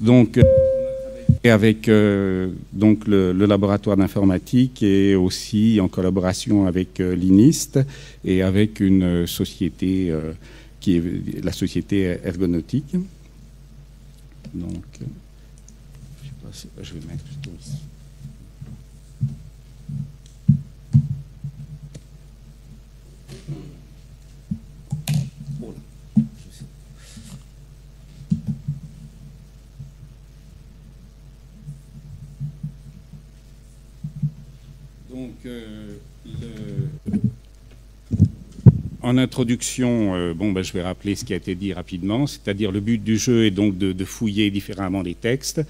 Donc, et avec donc le, laboratoire d'informatique et aussi en collaboration avec l'INIST et avec une société qui est la société ergonautique. Donc, je, vais mettre plutôt ici. Donc, euh, en introduction, euh, bon, ben, je vais rappeler ce qui a été dit rapidement, c'est-à-dire le but du jeu est donc de, fouiller différemment les textes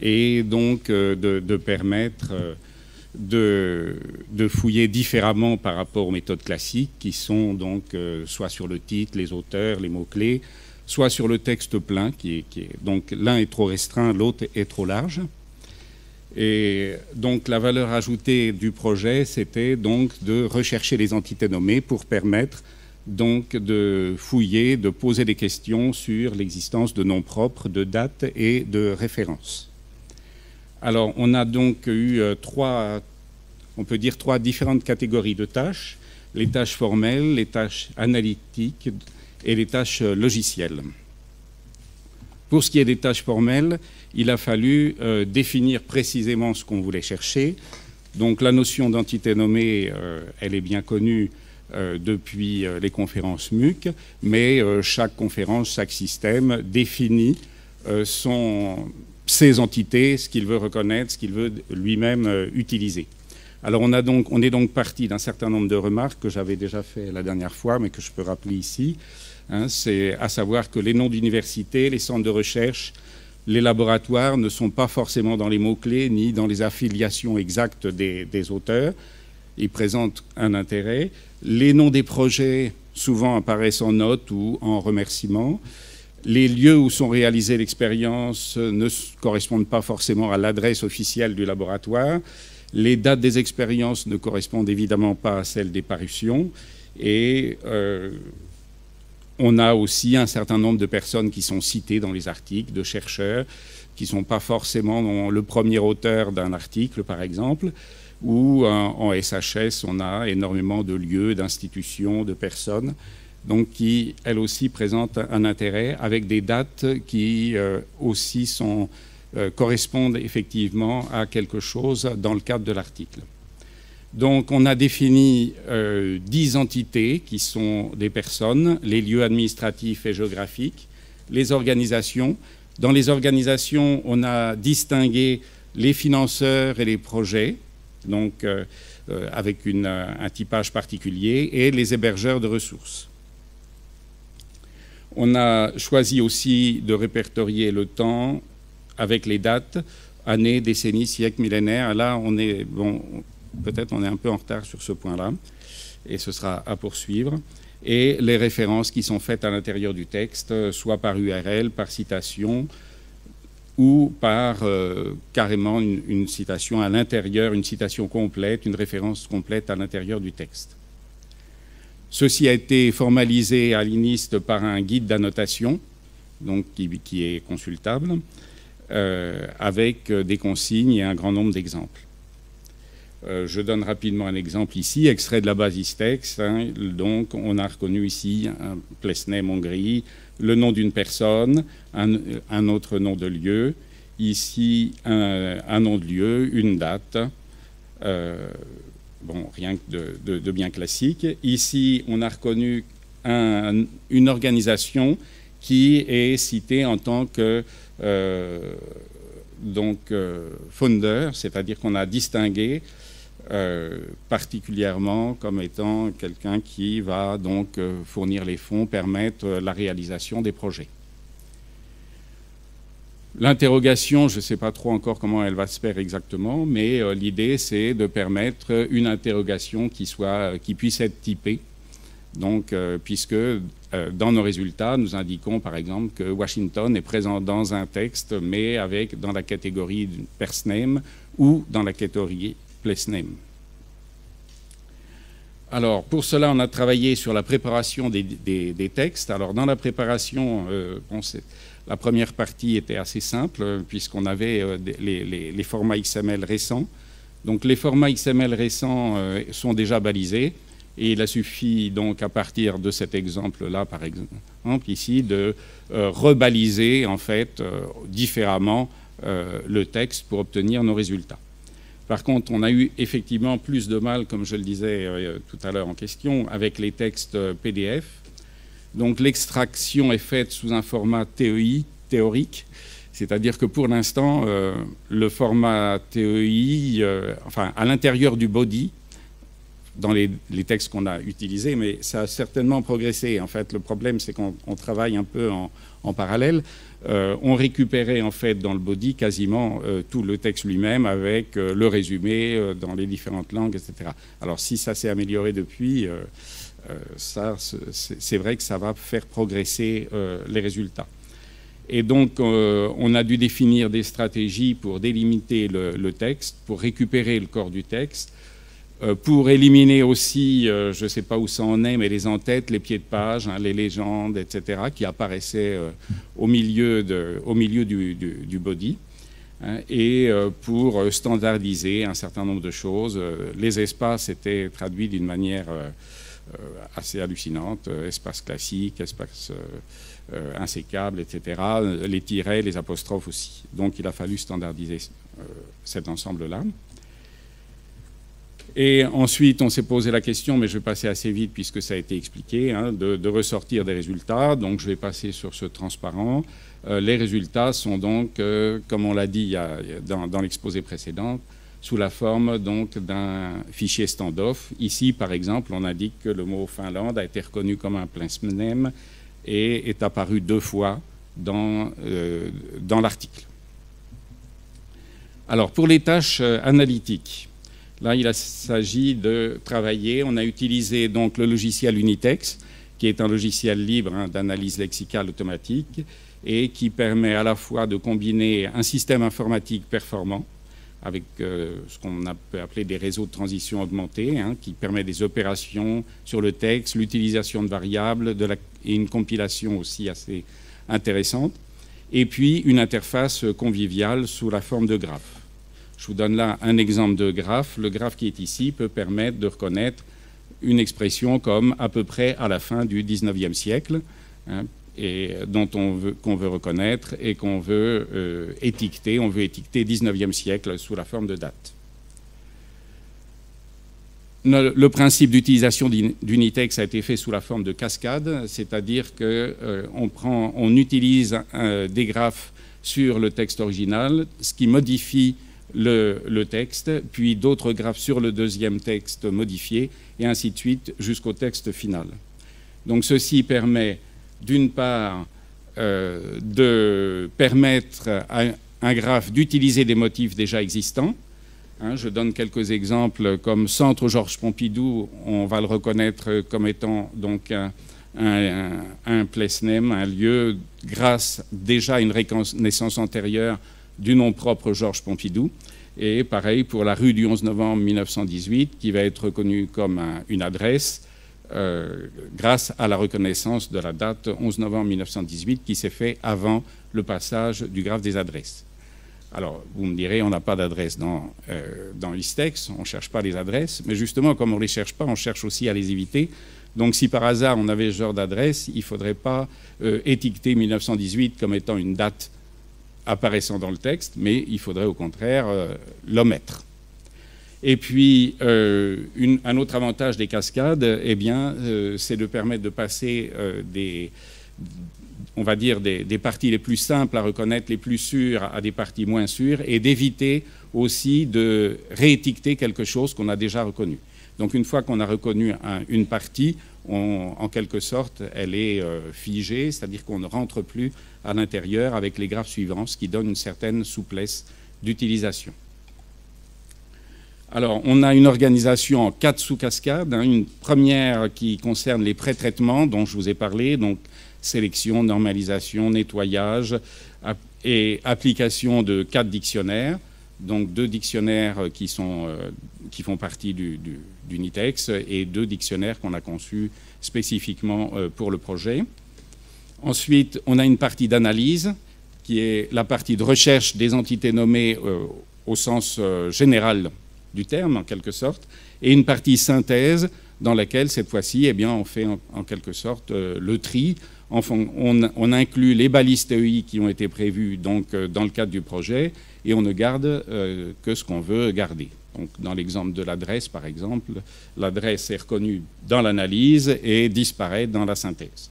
et donc euh, de, permettre de, fouiller différemment par rapport aux méthodes classiques qui sont donc soit sur le titre, les auteurs, les mots-clés, soit sur le texte plein, qui est, qui est donc l'un est trop restreint, l'autre est trop large. Et donc la valeur ajoutée du projet, c'était donc de rechercher les entités nommées pour permettre donc de fouiller, de poser des questions sur l'existence de noms propres, de dates et de références. Alors on a donc eu euh, trois, on peut dire trois différentes catégories de tâches les tâches formelles, les tâches analytiques et les tâches logicielles. Pour ce qui est des tâches formelles, il a fallu euh, définir précisément ce qu'on voulait chercher. Donc la notion d'entité nommée, euh, elle est bien connue euh, depuis les conférences MUC, mais chaque conférence, chaque système définit son, ses entités, ce qu'il veut reconnaître, ce qu'il veut lui-même utiliser. Alors on, a donc, on est donc parti d'un certain nombre de remarques que j'avais déjà fait la dernière fois, mais que je peux rappeler ici. Hein, c'est à savoir que les noms d'universités, les centres de recherche, les laboratoires ne sont pas forcément dans les mots-clés ni dans les affiliations exactes des, auteurs. Ils présentent un intérêt. Les noms des projets souvent apparaissent en notes ou en remerciements. Les lieux où sont réalisées l'expérience ne correspondent pas forcément à l'adresse officielle du laboratoire. Les dates des expériences ne correspondent évidemment pas à celles des parutions. Et euh, on a aussi un certain nombre de personnes qui sont citées dans les articles, de chercheurs, qui ne sont pas forcément le premier auteur d'un article, par exemple, ou en SHS, on a énormément de lieux, d'institutions, de personnes, donc qui, elles aussi, présentent un intérêt avec des dates qui euh, aussi sont, euh, correspondent effectivement à quelque chose dans le cadre de l'article. Donc on a défini euh, dix entités qui sont des personnes, les lieux administratifs et géographiques, les organisations. Dans les organisations, on a distingué les financeurs et les projets, donc euh, euh, avec un typage particulier, et les hébergeurs de ressources. On a choisi aussi de répertorier le temps avec les dates, années, décennies, siècles, millénaires. Là, on est peut-être on est un peu en retard sur ce point-là, et ce sera à poursuivre. Et les références qui sont faites à l'intérieur du texte, soit par URL, par citation, ou par euh, carrément une, citation à l'intérieur, une citation complète, une référence complète à l'intérieur du texte. Ceci a été formalisé à l'INIST par un guide d'annotation, donc qui, est consultable, euh, avec des consignes et un grand nombre d'exemples. Euh, je donne rapidement un exemple ici, extrait de la base ISTEX. Hein. donc, on a reconnu ici un name Hongrie, le nom d'une personne, un, autre nom de lieu, ici un, nom de lieu, une date. Euh, bon, rien que de, bien classique. Ici, on a reconnu une organisation qui est citée en tant que euh, donc founder, c'est-à-dire qu'on a distingué euh, particulièrement comme étant quelqu'un qui va donc euh, fournir les fonds, permettre euh, la réalisation des projets. L'interrogation, je ne sais pas trop encore comment elle va se faire exactement, mais l'idée c'est de permettre une interrogation qui, soit, qui puisse être typée. Donc, puisque dans nos résultats, nous indiquons par exemple que Washington est présent dans un texte, mais avec dans la catégorie person name ou dans la catégorie place name. Alors, pour cela, on a travaillé sur la préparation des, textes. Alors, dans la préparation, euh, La première partie était assez simple puisqu'on avait les, formats XML récents. Donc les formats XML récents sont déjà balisés et il a suffi donc à partir de cet exemple-là, par exemple, ici, de rebaliser en fait différemment le texte pour obtenir nos résultats. Par contre, on a eu effectivement plus de mal, comme je le disais euh, tout à l'heure en question, avec les textes euh, PDF. Donc l'extraction est faite sous un format TEI, théorique, c'est-à-dire que pour l'instant, euh, le format TEI, enfin à l'intérieur du body, dans les, textes qu'on a utilisés, mais ça a certainement progressé. En fait, le problème, c'est qu'on travaille un peu en parallèle. Euh, on récupérait en fait dans le body quasiment euh, tout le texte lui-même avec euh, le résumé dans les différentes langues, etc. Alors si ça s'est amélioré depuis, ça, c'est vrai que ça va faire progresser les résultats. Et donc, on a dû définir des stratégies pour délimiter le texte, pour récupérer le corps du texte, pour éliminer aussi, euh, je ne sais pas où ça en est, mais les entêtes, les pieds de page, hein, les légendes, etc., qui apparaissaient euh, au milieu, au milieu du, body, hein, et pour standardiser un certain nombre de choses. Les espaces étaient traduits d'une manière assez hallucinante, espace classique, espace insécable, etc., les tirets, les apostrophes aussi. Donc il a fallu standardiser cet ensemble-là. Et ensuite, on s'est posé la question, mais je vais passer assez vite puisque ça a été expliqué, hein, de, ressortir des résultats. Donc, je vais passer sur ce transparent. Euh, les résultats sont donc, euh, comme on l'a dit dans, l'exposé précédent, sous la forme donc d'un fichier standoff. Ici, par exemple, on indique que le mot Finlande a été reconnu comme un place name et est apparu deux fois dans, euh, dans l'article. Alors, pour les tâches analytiques, Là, il s'agit de travailler. On a utilisé le logiciel Unitex, qui est un logiciel libre hein, d'analyse lexicale automatique et qui permet à la fois de combiner un système informatique performant avec euh, ce qu'on peut appeler des réseaux de transition augmentés, hein, qui permet des opérations sur le texte, l'utilisation de variables et une compilation aussi assez intéressante, et puis une interface conviviale sous la forme de graphes. Je vous donne là un exemple de graphe. Le graphe qui est ici peut permettre de reconnaître une expression comme à peu près à la fin du 19e siècle, hein, et dont on veut, qu'on veut reconnaître et qu'on veut euh, étiqueter. On veut étiqueter 19e siècle sous la forme de date. Le, principe d'utilisation d'Unitex a été fait sous la forme de cascade, c'est-à-dire qu'on euh, on utilise des graphes sur le texte original, ce qui modifie le, texte, puis d'autres graphes sur le deuxième texte modifié, et ainsi de suite jusqu'au texte final. Donc ceci permet d'une part euh, de permettre à un graphe d'utiliser des motifs déjà existants. Hein, je donne quelques exemples comme Centre Georges Pompidou, on va le reconnaître comme étant donc un, un place name, un lieu grâce déjà à une reconnaissance antérieure du nom propre Georges Pompidou. Et pareil pour la rue du 11 novembre 1918, qui va être reconnue comme une adresse euh, grâce à la reconnaissance de la date 11 novembre 1918 qui s'est fait avant le passage du graphe des adresses. Alors, vous me direz, on n'a pas d'adresse dans, euh, dans Listex, on ne cherche pas les adresses, mais justement, comme on ne les cherche pas, on cherche aussi à les éviter. Donc, si par hasard on avait ce genre d'adresse, il ne faudrait pas euh, étiqueter 1918 comme étant une date apparaissant dans le texte, mais il faudrait au contraire euh, l'omettre. Et puis, euh, un autre avantage des cascades, eh bien, euh, c'est de permettre de passer des, on va dire, des, parties les plus simples à reconnaître, les plus sûres, à des parties moins sûres, et d'éviter aussi de réétiqueter quelque chose qu'on a déjà reconnu. Donc, une fois qu'on a reconnu une partie, en quelque sorte, elle est figée, c'est-à-dire qu'on ne rentre plus à l'intérieur avec les graphes suivants, ce qui donne une certaine souplesse d'utilisation. Alors, on a une organisation en quatre sous-cascades. Hein. une première qui concerne les pré-traitements dont je vous ai parlé, donc sélection, normalisation, nettoyage et application de quatre dictionnaires. Donc deux dictionnaires qui, sont, euh, qui font partie du, du, NITEX et deux dictionnaires qu'on a conçus spécifiquement euh, pour le projet. Ensuite, on a une partie d'analyse, qui est la partie de recherche des entités nommées au sens général du terme, en quelque sorte, et une partie synthèse dans laquelle, cette fois-ci, eh on fait en, quelque sorte le tri. On, inclut les balises TEI qui ont été prévues donc, dans le cadre du projet et on ne garde que ce qu'on veut garder. Donc, dans l'exemple de l'adresse, par exemple, l'adresse est reconnue dans l'analyse et disparaît dans la synthèse.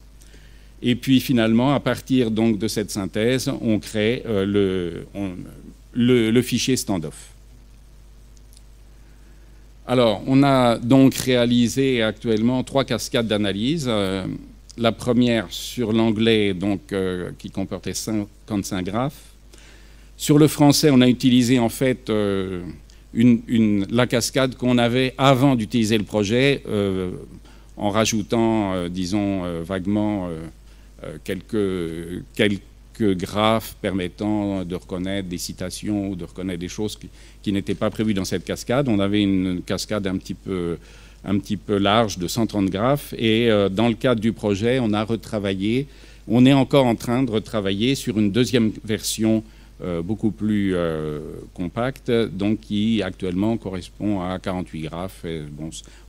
Et puis finalement, à partir donc de cette synthèse, on crée euh, le, fichier standoff. Alors, on a donc réalisé actuellement trois cascades d'analyse. Euh, la première sur l'anglais, donc euh, qui comportait 55 graphes. Sur le français, on a utilisé en fait la cascade qu'on avait avant d'utiliser le projet, euh, en rajoutant, euh, disons, euh, vaguement quelques graphes permettant de reconnaître des citations ou de reconnaître des choses qui, n'étaient pas prévues dans cette cascade. On avait une cascade un petit peu un petit peu large de 130 graphes. Et dans le cadre du projet, on a retravaillé, on est encore en train de retravailler sur une deuxième version euh, beaucoup plus euh, compacte, donc qui actuellement correspond à 48 graphes. Et,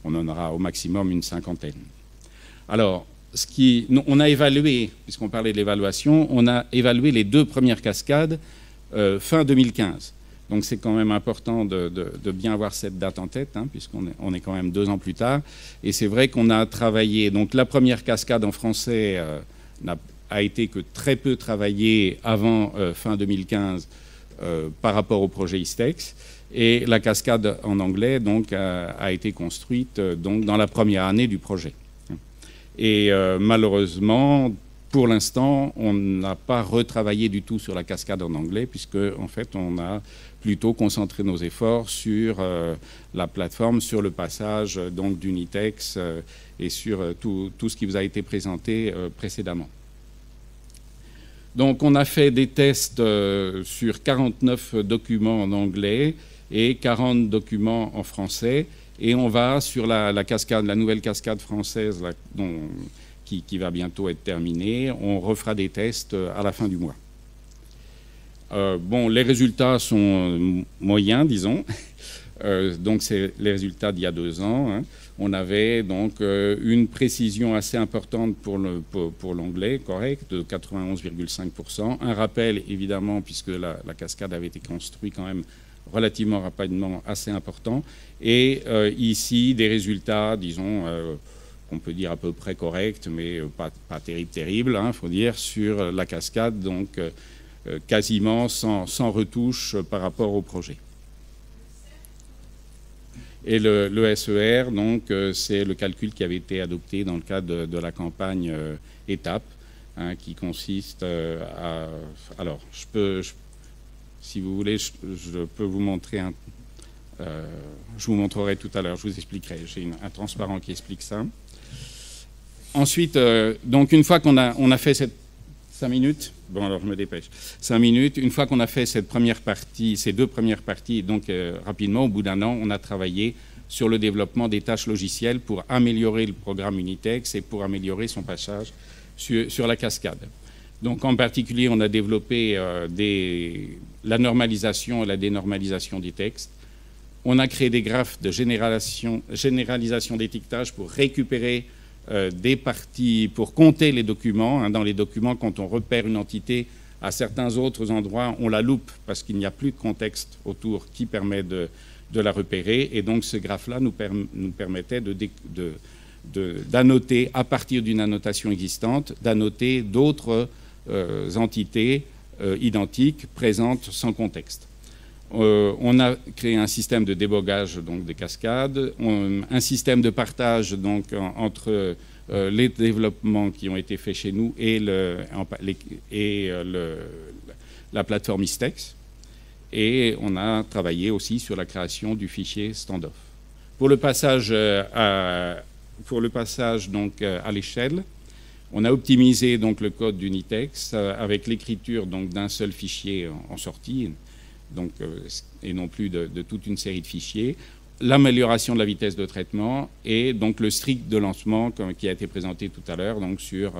on en aura au maximum une cinquantaine. Alors, ce qui, on a évalué, puisqu'on parlait de l'évaluation, on a évalué les deux premières cascades euh, fin 2015. Donc c'est quand même important de, bien avoir cette date en tête, hein, puisqu'on est, quand même deux ans plus tard. Et c'est vrai qu'on a travaillé. Donc la première cascade en français n'a a été que très peu travaillé avant euh, fin 2015 euh, par rapport au projet ISTEX. Et la cascade en anglais donc, a, été construite euh, donc, dans la première année du projet. Et malheureusement, pour l'instant, on n'a pas retravaillé du tout sur la cascade en anglais, puisque en fait, on a plutôt concentré nos efforts sur la plateforme, sur le passage donc d'Unitex et sur tout, ce qui vous a été présenté précédemment. Donc on a fait des tests euh, sur 49 documents en anglais et 40 documents en français. Et on va sur la, cascade, la nouvelle cascade française qui, va bientôt être terminée. On refera des tests euh, à la fin du mois. Euh, bon, les résultats sont moyens, disons. donc c'est les résultats d'il y a deux ans. Hein on avait donc euh, une précision assez importante pour l'anglais, correct, de 91,5%. Un rappel, évidemment, puisque la, cascade avait été construite quand même relativement rapidement, assez important. Et euh, ici, des résultats, disons, euh, qu'on peut dire à peu près corrects, mais pas, pas terrible, terrible, il hein, faut dire, sur la cascade, donc quasiment sans, retouche par rapport au projet. Et le, SER, donc, euh, c'est le calcul qui avait été adopté dans le cadre de, la campagne euh, étape, hein, qui consiste euh, à. Alors, je peux, si vous voulez, je, peux vous montrer un. je vous montrerai tout à l'heure, je vous expliquerai. J'ai un transparent qui explique ça. Ensuite, donc, une fois qu'on a, on a fait cette 5 minutes Bon, alors je me dépêche. 5 minutes. Une fois qu'on a fait cette première partie, ces deux premières parties, donc euh, rapidement, au bout d'un an, on a travaillé sur le développement des tâches logicielles pour améliorer le programme Unitex et pour améliorer son passage sur, la cascade. Donc en particulier, on a développé euh, la normalisation et la dénormalisation des textes. On a créé des graphes de généralisation, généralisation d'étiquetage pour récupérer euh, des parties pour compter les documents. Hein, dans les documents, quand on repère une entité, à certains autres endroits, on la loupe parce qu'il n'y a plus de contexte autour qui permet de, la repérer. Et donc ce graphe-là nous, permettait d'annoter, à partir d'une annotation existante, d'annoter d'autres euh, entités euh, identiques présentes sans contexte. Euh, on a créé un système de débogage donc des cascades, un système de partage donc entre euh, les développements qui ont été faits chez nous et, euh, la plateforme ISTEX. Et on a travaillé aussi sur la création du fichier standoff. Pour le passage à, donc à l'échelle, on a optimisé donc le code d'Unitex avec l'écriture d'un seul fichier en sortie donc, euh, et non plus de, toute une série de fichiers, l'amélioration de la vitesse de traitement et donc le strict de lancement qui a été présenté tout à l'heure donc sur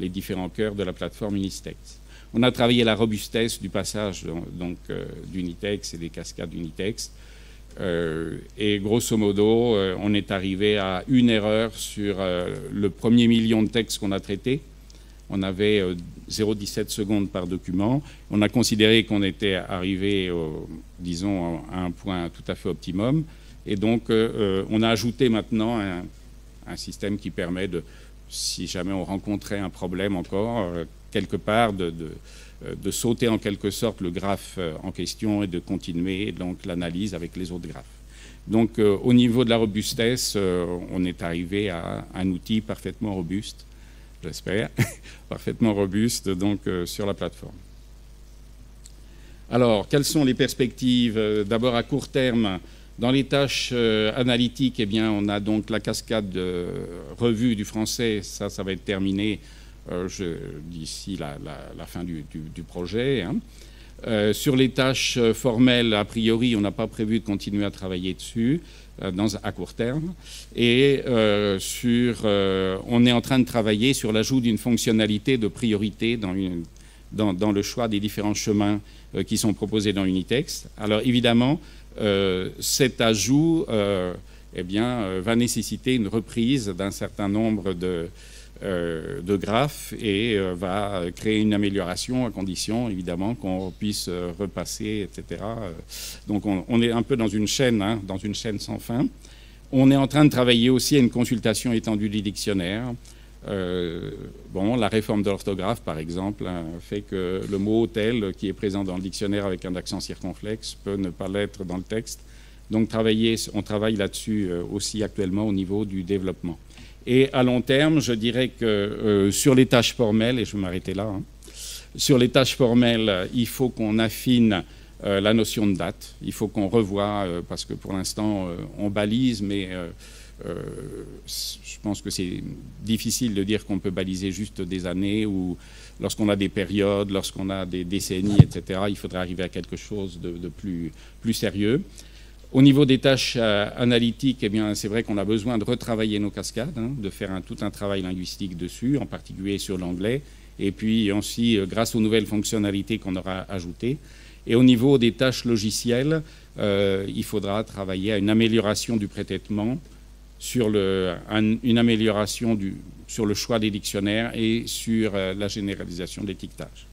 les différents cœurs de la plateforme Unitext. On a travaillé la robustesse du passage donc d'Unitext et des cascades d'Unitext. et grosso modo, on est arrivé à une erreur sur le premier million de textes qu'on a traité. On avait 0,17 secondes par document. On a considéré qu'on était arrivé, disons, à un point tout à fait optimum. Et donc, on a ajouté maintenant un, système qui permet de, si jamais on rencontrait un problème encore, euh, quelque part, de, euh, sauter en quelque sorte le graphe euh, en question et de continuer donc l'analyse avec les autres graphes. Donc au niveau de la robustesse, on est arrivé à un outil parfaitement robuste, j'espère, parfaitement robuste donc sur la plateforme. Alors, quelles sont les perspectives D'abord à court terme, dans les tâches euh, analytiques, eh bien, on a donc la cascade revue du français. Ça, ça va être terminé euh, d'ici la, fin du, projet. Hein. Euh, sur les tâches formelles, a priori, on n'a pas prévu de continuer à travailler dessus dans, à court terme. Et sur, on est en train de travailler sur l'ajout d'une fonctionnalité de priorité dans, dans, le choix des différents chemins qui sont proposés dans Unitext. Alors évidemment, euh, cet ajout euh, eh bien, euh, va nécessiter une reprise d'un certain nombre de, de graphes et va créer une amélioration à condition évidemment qu'on puisse repasser, etc. Donc on, est un peu dans une chaîne, hein, dans une chaîne sans fin. On est en train de travailler aussi à une consultation étendue du dictionnaire. Euh, bon, la réforme de l'orthographe, par exemple, hein, fait que le mot hôtel, qui est présent dans le dictionnaire avec un accent circonflexe, peut ne pas l'être dans le texte. Donc, travailler, on travaille là-dessus euh, aussi actuellement au niveau du développement. Et à long terme, je dirais que euh, sur les tâches formelles, et je vais m'arrêter là, hein, sur les tâches formelles, il faut qu'on affine la notion de date. Il faut qu'on revoie, parce que pour l'instant, on balise, mais euh, je pense que c'est difficile de dire qu'on peut baliser juste des années ou lorsqu'on a des périodes, lorsqu'on a des décennies, etc. Il faudrait arriver à quelque chose de, plus sérieux. Au niveau des tâches euh, analytiques, eh c'est vrai qu'on a besoin de retravailler nos cascades, hein, de faire tout un travail linguistique dessus, en particulier sur l'anglais, et puis aussi euh, grâce aux nouvelles fonctionnalités qu'on aura ajoutées. Et au niveau des tâches logicielles, il faudra travailler à une amélioration du pré-traitement sur le, une amélioration sur le choix des dictionnaires et sur euh, la généralisation de l'étiquetage.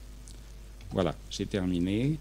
Voilà, j'ai terminé.